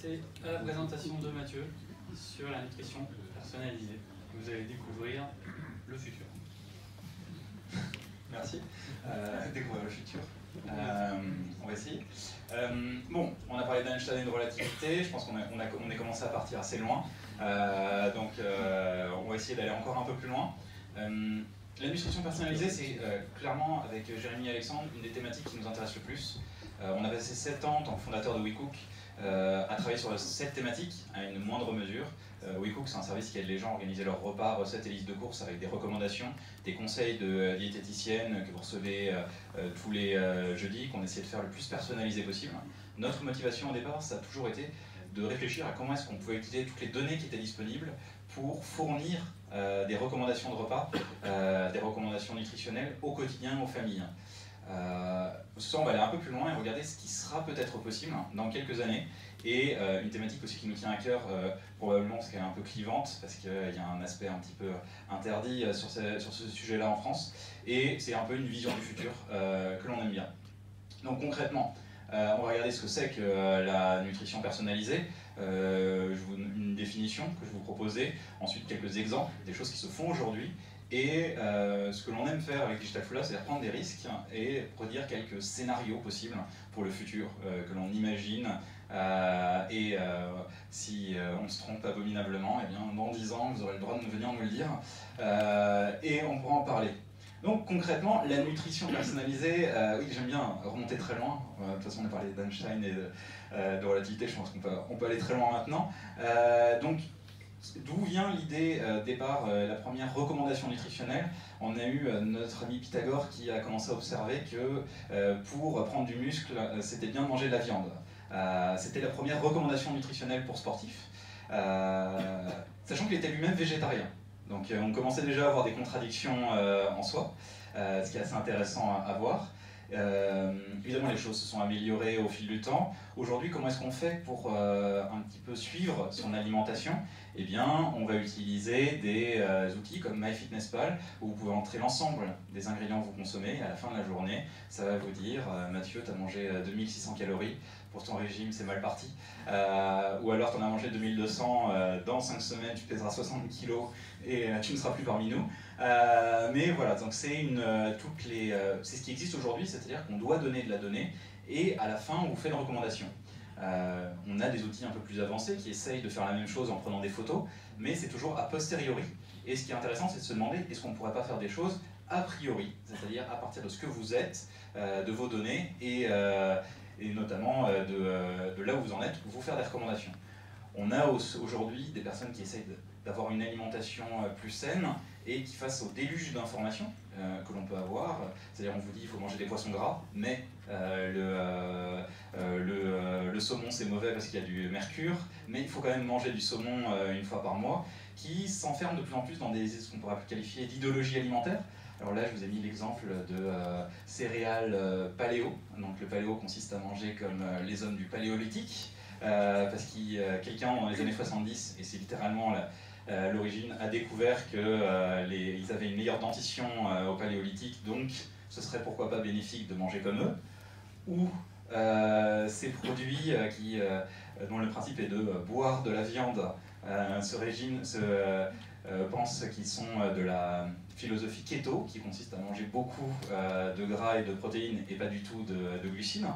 C'est à la présentation de Mathieu sur la nutrition personnalisée. Vous allez découvrir le futur. Merci. Euh, découvrir le futur. Euh, on va essayer. Euh, bon, on a parlé d'Einstein et de relativité. Je pense qu'on a, on a, on est commencé à partir assez loin. Euh, donc, euh, on va essayer d'aller encore un peu plus loin. Euh, la nutrition personnalisée, c'est euh, clairement, avec Jérémy et Alexandre, une des thématiques qui nous intéresse le plus. Euh, on a passé 7 ans, en tant que fondateur de WeCook, euh, à travailler sur cette thématique à une moindre mesure. Euh, WeCook, c'est un service qui aide les gens à organiser leurs repas, recettes et listes de courses avec des recommandations, des conseils de euh, diététicienne que vous recevez euh, euh, tous les euh, jeudis, qu'on essaie de faire le plus personnalisé possible. Notre motivation au départ, ça a toujours été de réfléchir à comment est-ce qu'on pouvait utiliser toutes les données qui étaient disponibles pour fournir euh, des recommandations de repas, euh, des recommandations nutritionnelles au quotidien aux familles. Euh, soir, on va aller un peu plus loin et regarder ce qui sera peut-être possible dans quelques années. Et euh, une thématique aussi qui nous tient à cœur, probablement parce qu'elle est un peu clivante, parce qu'il y a un aspect un petit peu interdit sur ce, sur ce sujet-là en France. Et c'est un peu une vision du futur que l'on aime bien. Donc concrètement, euh, on va regarder ce que c'est que euh, la nutrition personnalisée. Euh, une définition que je vous proposais, ensuite quelques exemples, des choses qui se font aujourd'hui. Et ce que l'on aime faire avec Digital Fulla, c'est prendre des risques et produire quelques scénarios possibles pour le futur que l'on imagine. Et si on se trompe abominablement, eh bien, dans 10 ans, vous aurez le droit de venir nous le dire. Et on pourra en parler. Donc concrètement, la nutrition personnalisée, euh, oui j'aime bien remonter très loin. Euh, de toute façon on a parlé d'Einstein et de, euh, relativité, je pense qu'on peut, aller très loin maintenant. Donc d'où vient l'idée départ, la première recommandation nutritionnelle? On a eu notre ami Pythagore qui a commencé à observer que pour prendre du muscle, c'était bien de manger de la viande. C'était la première recommandation nutritionnelle pour sportifs, sachant qu'il était lui-même végétarien. Donc euh, on commençait déjà à avoir des contradictions euh, en soi, euh, ce qui est assez intéressant à, à voir. Euh, évidemment, les choses se sont améliorées au fil du temps. Aujourd'hui, comment est-ce qu'on fait pour euh, un petit peu suivre son alimentation? Eh bien, on va utiliser des euh, outils comme MyFitnessPal où vous pouvez entrer l'ensemble des ingrédients que vous consommez à la fin de la journée, ça va vous dire Mathieu, tu as mangé euh, 2600 calories, pour ton régime, c'est mal parti. Ou alors, tu en as mangé 2200, euh, dans 5 semaines, tu pèseras 60 kilos et tu ne seras plus parmi nous. Euh, mais voilà, donc c'est une, euh, toutes les, euh, c'est ce qui existe aujourd'hui, c'est-à-dire qu'on doit donner de la donnée et à la fin, on vous fait une recommandation. On a des outils un peu plus avancés qui essayent de faire la même chose en prenant des photos, mais c'est toujours a posteriori. Et ce qui est intéressant, c'est de se demander est-ce qu'on ne pourrait pas faire des choses a priori, c'est-à-dire à partir de ce que vous êtes, de vos données et, notamment de, de là où vous en êtes, vous faire des recommandations. On a au- aujourd'hui des personnes qui essayent d'avoir une alimentation plus saine et qui, face au déluge d'informations euh, que l'on peut avoir, c'est-à-dire on vous dit il faut manger des poissons gras, mais euh, le, euh, le, le saumon c'est mauvais parce qu'il y a du mercure, mais il faut quand même manger du saumon une fois par mois, qui s'enferment de plus en plus dans des, ce qu'on pourrait qualifier d'idéologie alimentaire. Alors là, je vous ai mis l'exemple de céréales paléo. Donc le paléo consiste à manger comme les hommes du paléolithique, parce que quelqu'un dans les années 70, et c'est littéralement euh, l'origine, a découvert qu'ils avaient une meilleure dentition euh, au paléolithique, donc ce serait pourquoi pas bénéfique de manger comme eux. Ou euh, ces produits euh, qui, euh, dont le principe est de euh, boire de la viande. Euh, ce régime se, euh, euh, pense qu'ils sont euh, de la philosophie keto, qui consiste à manger beaucoup euh, de gras et de protéines et pas du tout de, de glucides.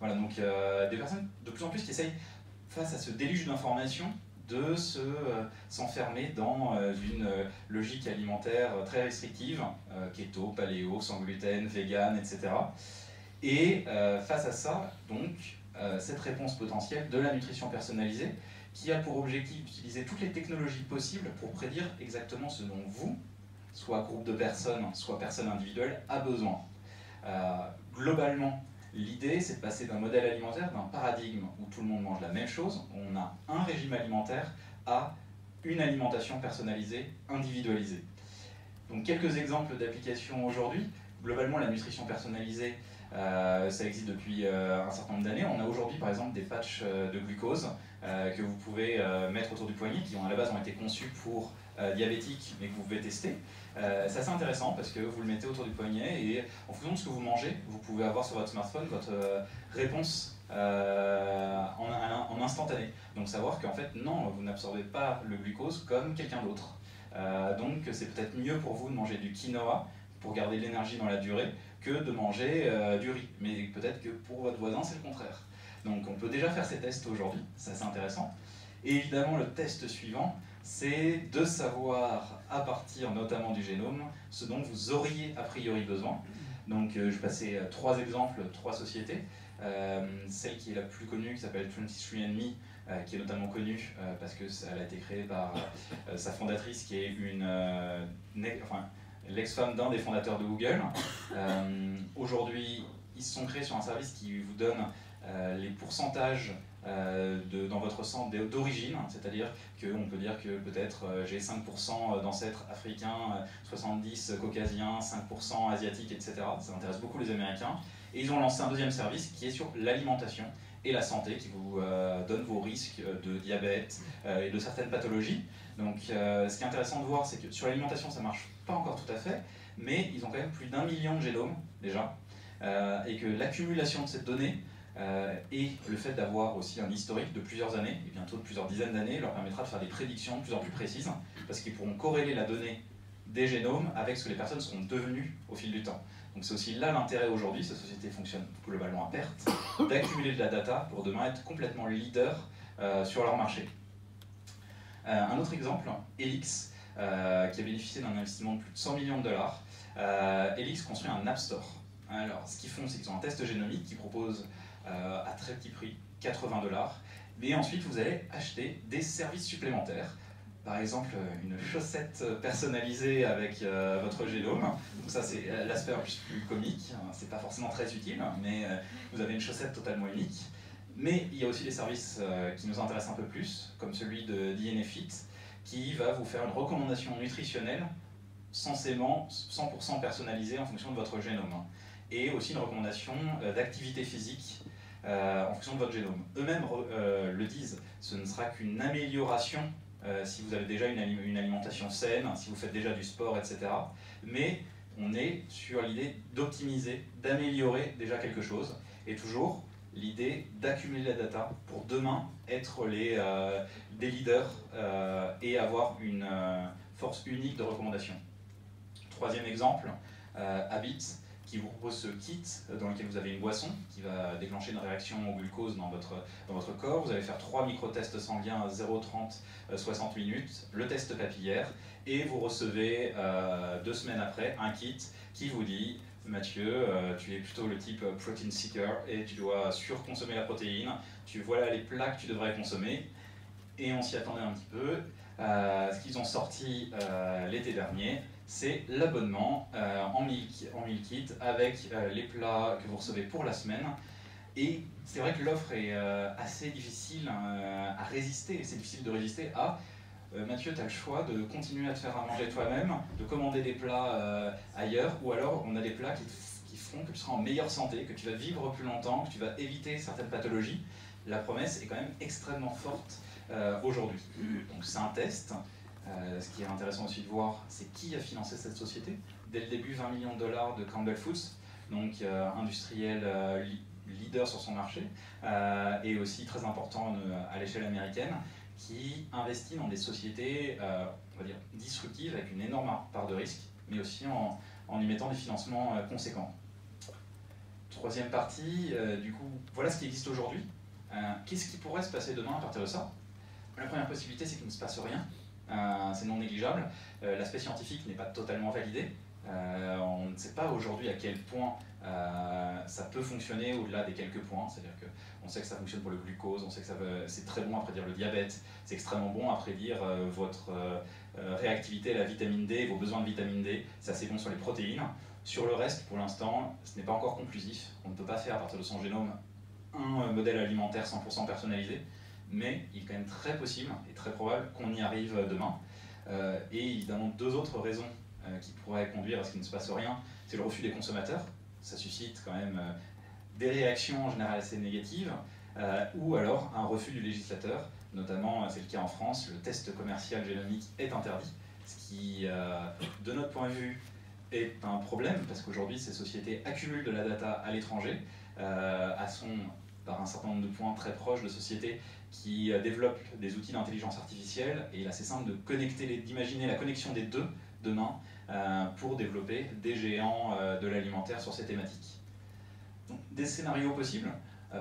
Voilà, donc euh, des personnes de plus en plus qui essayent, face à ce déluge d'informations, de se, euh, s'enfermer dans euh, une euh, logique alimentaire très restrictive, keto, paléo, sans gluten, vegan, etc. Et face à ça, donc, cette réponse potentielle de la nutrition personnalisée, qui a pour objectif d'utiliser toutes les technologies possibles pour prédire exactement ce dont vous, soit groupe de personnes, soit personne individuelle, a besoin. Globalement, l'idée, c'est de passer d'un modèle alimentaire, d'un paradigme où tout le monde mange la même chose, où on a un régime alimentaire, à une alimentation personnalisée, individualisée. Donc quelques exemples d'applications aujourd'hui. Globalement, la nutrition personnalisée, euh, ça existe depuis euh, un certain nombre d'années. On a aujourd'hui par exemple des patchs euh, de glucose que vous pouvez mettre autour du poignet, qui à la base ont été conçus pour euh, diabétiques, mais que vous pouvez tester. Euh, c'est assez intéressant parce que vous le mettez autour du poignet et en fonction de ce que vous mangez, vous pouvez avoir sur votre smartphone votre euh, réponse en, en, instantané. Donc savoir qu'en fait, non, vous n'absorbez pas le glucose comme quelqu'un d'autre. donc c'est peut-être mieux pour vous de manger du quinoa pour garder l'énergie dans la durée que de manger du riz. Mais peut-être que pour votre voisin, c'est le contraire. Donc on peut déjà faire ces tests aujourd'hui, ça c'est intéressant. Et évidemment, le test suivant, c'est de savoir, à partir notamment du génome, ce dont vous auriez a priori besoin. Donc euh, je euh, trois exemples, trois sociétés. Euh, celle qui est la plus connue, qui s'appelle 23andMe, qui est notamment connue parce qu'elle a été créée par sa fondatrice, qui est une, enfin, l'ex-femme d'un des fondateurs de Google. Aujourd'hui, ils se sont créés sur un service qui vous donne les pourcentages euh, de, dans votre sang d'origine, c'est-à-dire qu'on peut dire que peut-être euh, j'ai 5% d'ancêtres africains, 70% caucasiens, 5% asiatiques, etc. Ça intéresse beaucoup les Américains. Et ils ont lancé un deuxième service qui est sur l'alimentation et la santé, qui vous euh, donne vos risques de diabète et de certaines pathologies. Donc ce qui est intéressant de voir, c'est que sur l'alimentation, ça marche pas encore tout à fait, mais ils ont quand même plus d'un million de génomes déjà, et que l'accumulation de cette donnée euh, et le fait d'avoir aussi un historique de plusieurs années, et bientôt de plusieurs dizaines d'années, leur permettra de faire des prédictions de plus en plus précises, parce qu'ils pourront corréler la donnée des génomes avec ce que les personnes seront devenues au fil du temps. Donc c'est aussi là l'intérêt aujourd'hui, ces sociétés fonctionnent globalement à perte, d'accumuler de la data pour demain être complètement leader euh, sur leur marché. Euh, un autre exemple, Elix, qui a bénéficié d'un investissement de plus de 100 millions de dollars. Elix construit un App Store. Alors, ce qu'ils font, c'est qu'ils ont un test génomique qui propose euh, à très petit prix, 80 dollars. Mais ensuite, vous allez acheter des services supplémentaires. Par exemple, une chaussette personnalisée avec euh, votre génome. Donc ça, c'est l'aspect un plus, comique. C'est pas forcément très utile, mais euh, vous avez une chaussette totalement unique. Mais il y a aussi des services qui nous intéressent un peu plus, comme celui de DNFit, qui va vous faire une recommandation nutritionnelle censément 100% personnalisée en fonction de votre génome. Et aussi une recommandation d'activité physique euh, en fonction de votre génome. Eux-mêmes euh, le disent, ce ne sera qu'une amélioration euh, si vous avez déjà une, une, alimentation saine, si vous faites déjà du sport, etc. Mais on est sur l'idée d'optimiser, d'améliorer déjà quelque chose, et toujours l'idée d'accumuler la data pour demain être les, des leaders et avoir une force unique de recommandation. Troisième exemple, Habit qui vous propose ce kit dans lequel vous avez une boisson qui va déclencher une réaction au glucose dans votre, dans votre corps. Vous allez faire trois micro-tests sanguins à 0, 30, 60 minutes, le test papillaire, et vous recevez euh, deux semaines après un kit qui vous dit Mathieu, euh, tu es plutôt le type protein seeker et tu dois surconsommer la protéine. Tu voilà les plats que tu devrais consommer. Et on s'y attendait un petit peu. Euh, ce qu'ils ont sorti l'été dernier, c'est l'abonnement euh, en, meal, en kit avec euh, les plats que vous recevez pour la semaine. Et c'est vrai que l'offre est euh, assez difficile à résister. C'est difficile de résister à Mathieu, tu as le choix de continuer à te faire à manger toi-même, de commander des plats ailleurs, ou alors on a des plats qui, qui feront que tu seras en meilleure santé, que tu vas vivre plus longtemps, que tu vas éviter certaines pathologies. La promesse est quand même extrêmement forte aujourd'hui. Donc c'est un test. Euh, ce qui est intéressant aussi de voir, c'est qui a financé cette société. Dès le début, 20 millions de dollars de Campbell Foods, donc euh, industriel euh, leader sur son marché, et aussi très important à l'échelle américaine, qui investit dans des sociétés, on va dire, disruptives avec une énorme part de risque, mais aussi en, en y mettant des financements conséquents. Troisième partie, du coup, voilà ce qui existe aujourd'hui. Qu'est-ce qui pourrait se passer demain à partir de ça? La première possibilité, c'est qu'il ne se passe rien. Euh, c'est non négligeable. Euh, l'aspect scientifique n'est pas totalement validé. Euh, on ne sait pas aujourd'hui à quel point ça peut fonctionner au-delà des quelques points. C'est-à-dire qu'on sait que ça fonctionne pour le glucose, on sait que c'est très bon à prédire le diabète, c'est extrêmement bon à prédire votre réactivité à la vitamine D, vos besoins de vitamine D, c'est assez bon sur les protéines. Sur le reste, pour l'instant, ce n'est pas encore conclusif. On ne peut pas faire à partir de son génome un modèle alimentaire 100% personnalisé mais il est quand même très possible et très probable qu'on y arrive demain. Euh, et évidemment, deux autres raisons euh, qui pourraient conduire à ce qu'il ne se passe rien, c'est le refus des consommateurs. Ça suscite quand même euh, des réactions en général assez négatives, ou alors un refus du législateur, notamment, c'est le cas en France, le test commercial génomique est interdit, ce qui, de notre point de vue, est un problème, parce qu'aujourd'hui, ces sociétés accumulent de la data à l'étranger, à son par un certain nombre de points très proches de sociétés qui développent des outils d'intelligence artificielle. Et il est assez simple de connecter, d'imaginer la connexion des deux demain pour développer des géants de l'alimentaire sur ces thématiques. Des scénarios possibles.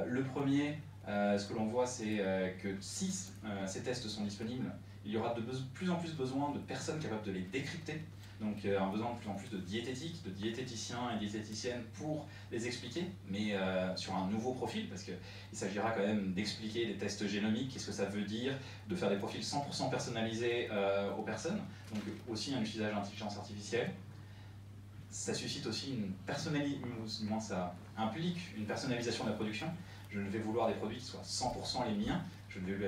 le premier, ce que l'on voit, c'est que si ces tests sont disponibles, il y aura de plus en plus besoin de personnes capables de les décrypter, donc euh, un besoin de plus en plus de diététique, de diététiciens et diététiciennes pour les expliquer, mais euh, sur un nouveau profil, parce qu'il s'agira quand même d'expliquer des tests génomiques, qu'est-ce que ça veut dire, de faire des profils 100% personnalisés euh, aux personnes, donc aussi un usage d'intelligence artificielle. Ça suscite aussi une personnalisation, du moins ça implique une personnalisation de la production. Je ne vais vouloir des produits qui soient 100% les miens,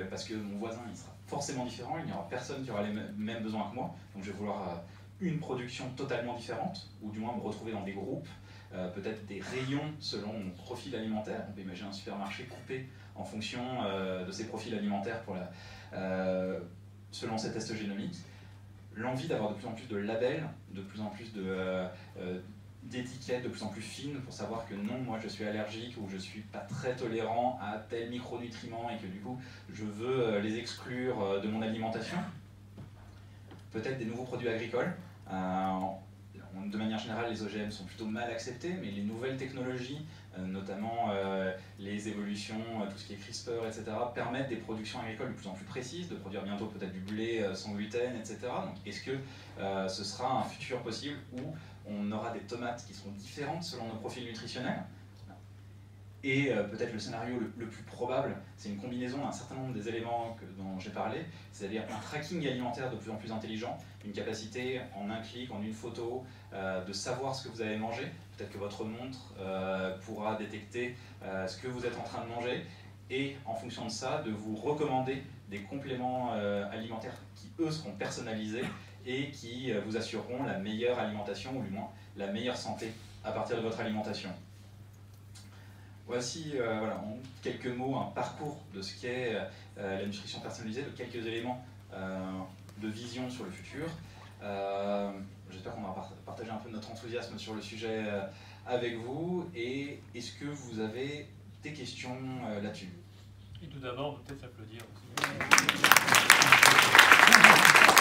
parce que mon voisin il sera forcément différent, il n'y aura personne qui aura les mêmes besoins que moi, donc je vais vouloir euh, une production totalement différente, ou du moins me retrouver dans des groupes, euh, peut-être des rayons selon mon profil alimentaire. On peut imaginer un supermarché coupé en fonction euh, de ses profils alimentaires la, selon ses tests génomiques. L'envie d'avoir de plus en plus de labels, de plus en plus de, d'étiquettes de plus en plus fines pour savoir que non, moi je suis allergique ou je suis pas très tolérant à tel micronutriment et que du coup je veux euh, les exclure euh, de mon alimentation. Peut-être des nouveaux produits agricoles. Euh, de manière générale, les OGM sont plutôt mal acceptés, mais les nouvelles technologies, notamment les évolutions, tout ce qui est CRISPR, etc., permettent des productions agricoles de plus en plus précises, de produire bientôt peut-être du blé sans gluten, etc. Donc, est-ce que ce sera un futur possible où on aura des tomates qui seront différentes selon nos profils nutritionnels? Et euh, peut-être le scénario le, plus probable, c'est une combinaison d'un certain nombre des éléments dont j'ai parlé, c'est-à-dire un tracking alimentaire de plus en plus intelligent, une capacité en un clic, en une photo, euh, de savoir ce que vous avez mangé. Peut-être que votre montre euh, pourra détecter ce que vous êtes en train de manger et en fonction de ça, de vous recommander des compléments alimentaires qui, eux, seront personnalisés et qui vous assureront la meilleure alimentation, ou du moins la meilleure santé à partir de votre alimentation. Voici euh, voilà, en quelques mots un parcours de ce qu'est euh, la nutrition personnalisée, de quelques éléments de vision sur le futur. J'espère qu'on va partager un peu notre enthousiasme sur le sujet avec vous. Et est-ce que vous avez des questions là-dessus? Et tout d'abord, peut-être s'applaudir aussi.